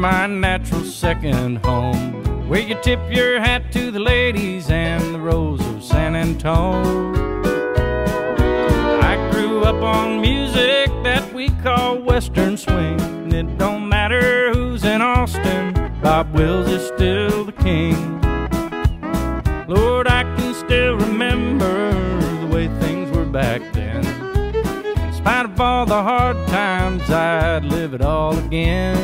my natural second home, where you tip your hat to the ladies and the rose of San Antone. I grew up on music that we call Western swing, and it don't matter who's in Austin, Bob Wills is still the king. Lord, I can still remember the way things were back then. Spite of all the hard times, I'd live it all again.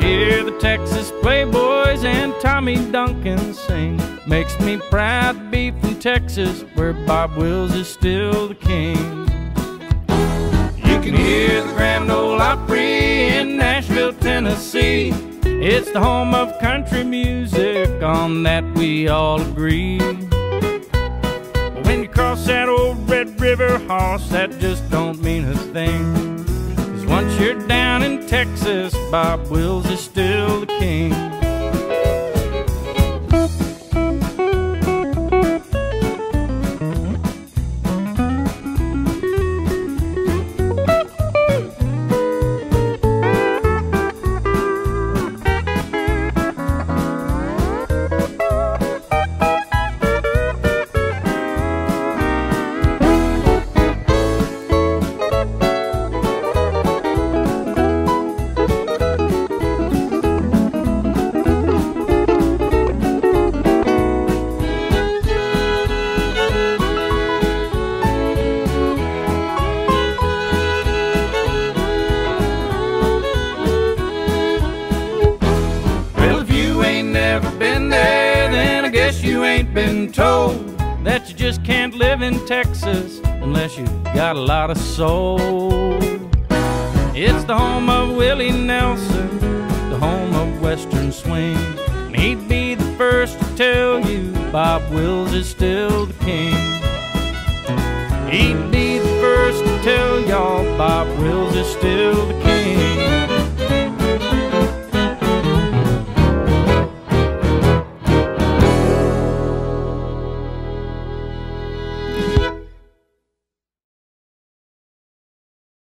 Hear the Texas Playboys and Tommy Duncan sing. Makes me proud to be from Texas, where Bob Wills is still the king. You can hear the Grand Ole Opry in Nashville, Tennessee. It's the home of country music, on that we all agree. Cross that old Red River hoss, that just don't mean a thing. Cause once you're down in Texas, Bob Wills is still never been there, then I guess you ain't been told that you just can't live in Texas unless you've got a lot of soul. It's the home of Willie Nelson, the home of Western swing. He'd be the first to tell you Bob Wills is still the king. He'd be the first to tell y'all Bob Wills is still the king.